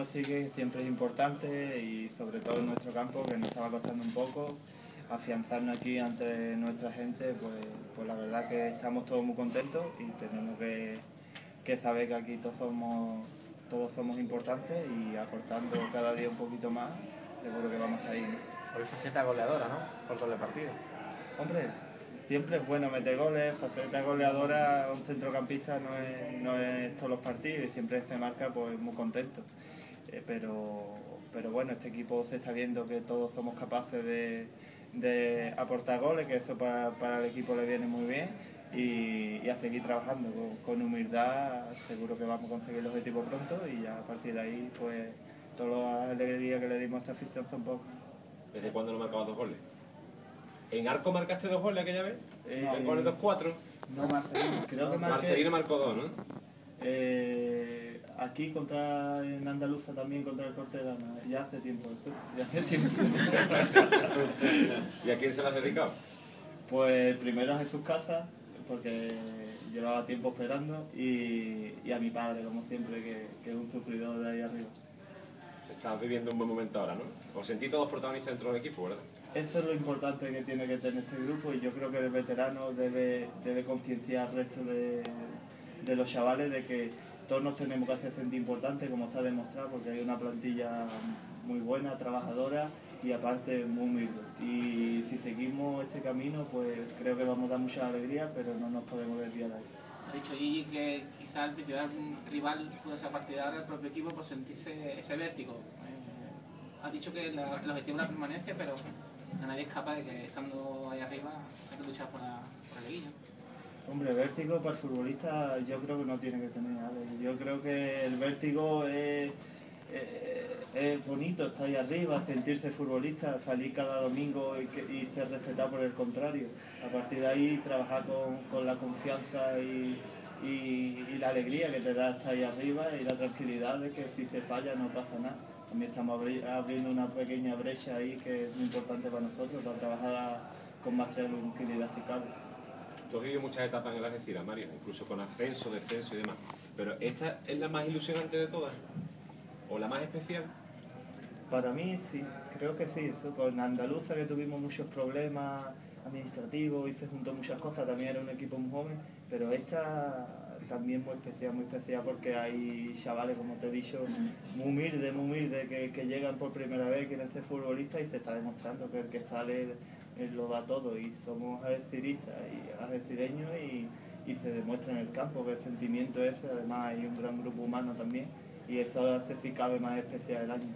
ritmo sigue, siempre es importante y sobre todo en nuestro campo que nos estaba costando un poco afianzarnos aquí entre nuestra gente, pues, pues la verdad que estamos todos muy contentos y tenemos que, que saber que aquí todos somos, todos somos importantes y aportando cada día un poquito más, seguro que vamos a estar ahí. Hoy faceta goleadora, ¿no? Por todo el partido. Hombre, siempre es bueno meter goles, faceta goleadora, un centrocampista no es, no es todos los partidos y siempre se marca pues muy contento. Eh, pero, pero bueno, este equipo se está viendo que todos somos capaces de, de aportar goles, que eso para, para, el equipo le viene muy bien y, y a seguir trabajando con, humildad, seguro que vamos a conseguir el objetivo pronto y ya a partir de ahí pues toda la alegría que le dimos a esta afición son pocas. ¿Desde cuándo no marcabas dos goles? ¿En arco marcaste dos goles aquella vez? Eh, ¿En goles 2-4? No, Marcelino, creo que marqué... Marcelino marcó dos, ¿no? Eh, aquí contra en Andaluza también contra el Cortegana, ya hace tiempo, ya hace tiempo. ¿Y a quién se las has dedicado? Pues primero a Jesús Casa, porque llevaba tiempo esperando, y, y a mi padre, como siempre, que, que, es un sufridor de ahí arriba. Estás viviendo un buen momento ahora, ¿no? Os sentí todos protagonistas dentro del equipo, ¿verdad? Eso es lo importante que tiene que tener este grupo y yo creo que el veterano debe, debe concienciar al resto de, de los chavales de que todos nos tenemos que hacer sentir importantes, como está demostrado, porque hay una plantilla muy buena, trabajadora y aparte muy humilde. Y si seguimos este camino, pues creo que vamos a dar mucha alegría, pero no nos podemos desviar de ahí. Ha dicho Gigi que quizá el principal rival pudo ser a partir de propio equipo por sentirse ese vértigo. Eh, ha dicho que la, el objetivo es la permanencia, pero nadie es capaz de que estando ahí arriba hay que luchar por la, por la liguilla. Hombre, vértigo para el futbolista yo creo que no tiene que tener. Yo creo que el vértigo es, es, es, bonito estar ahí arriba, sentirse futbolista, salir cada domingo y, ser respetado por el contrario. A partir de ahí trabajar con, la confianza y, la alegría que te da estar ahí arriba y la tranquilidad de que si se falla no pasa nada. También estamos abriendo una pequeña brecha ahí que es muy importante para nosotros, para trabajar con más tranquilidad si cabe. Tú has vivido muchas etapas en el Algeciras, Mario, incluso con ascenso, descenso y demás. Pero ¿esta es la más ilusionante de todas? ¿O la más especial? Para mí sí, creo que sí. Con Andaluza que tuvimos muchos problemas administrativos y se juntó muchas cosas, también era un equipo muy joven, pero esta también muy especial, muy especial porque hay chavales, como te he dicho, muy humildes, muy humildes, que, que llegan por primera vez, quieren ser futbolistas y se está demostrando que el que sale lo da todo y somos algeciristas y algecireños y, y, se demuestra en el campo que el sentimiento ese, además hay un gran grupo humano también y eso hace si cabe más especial el año.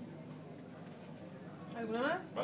¿Alguna más? Vale.